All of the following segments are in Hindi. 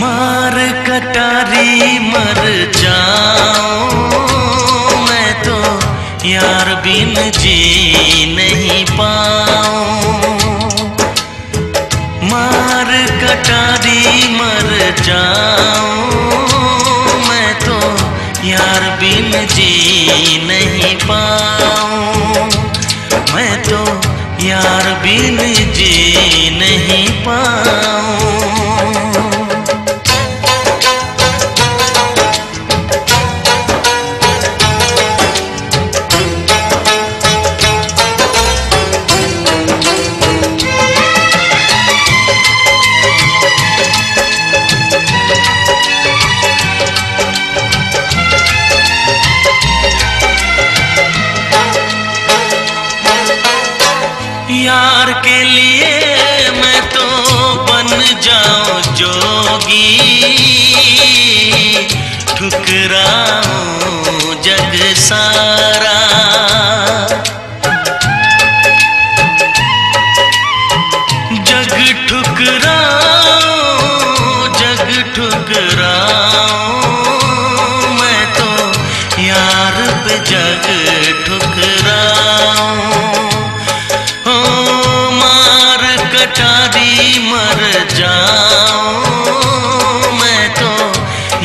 मार कटारी मर जाऊँ। मैं तो यार बिन जी नहीं पाऊँ। मार कटारी मर जाऊँ। मैं तो यार बिन जी नहीं पाऊँ। मैं तो यार बिन जी नहीं यार के लिए मैं तो बन जाऊँ जोगी। ठुकराऊं जग सारा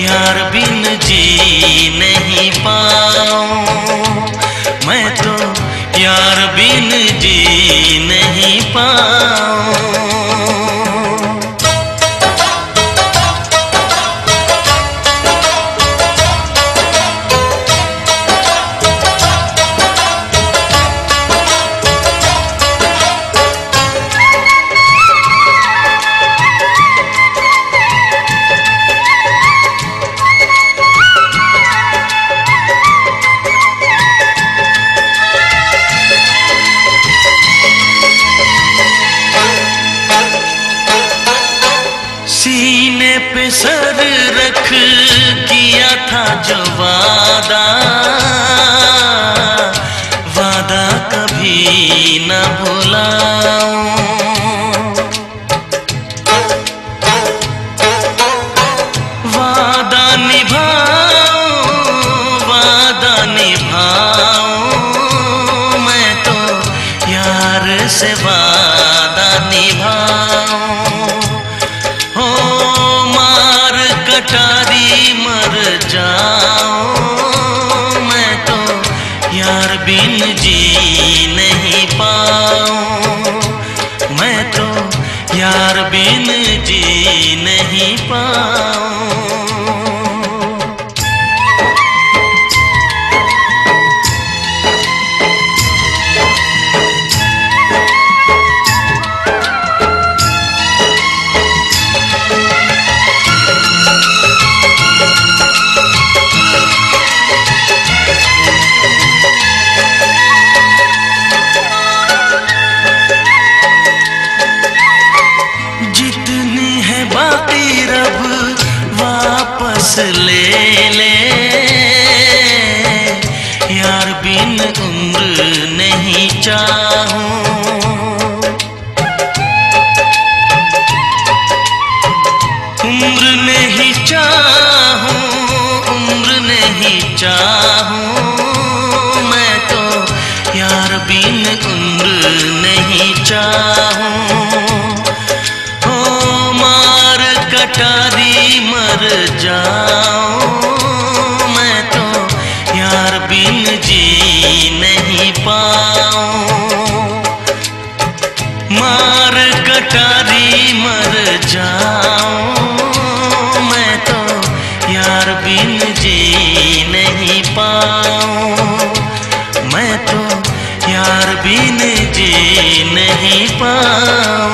यार बिन जी नहीं पाऊँ। मैं तो यार बिन जी नहीं पाऊँ। से वादा निभाऊं। हो मार कटारी मर जाऊँ। बेचारी मर जाओ मैं तो यार बिन जी नहीं पाओ मार कटारी मर जाओ मैं तो यार बिन जी नहीं पाओ मैं तो यार बिन जी नहीं पाओ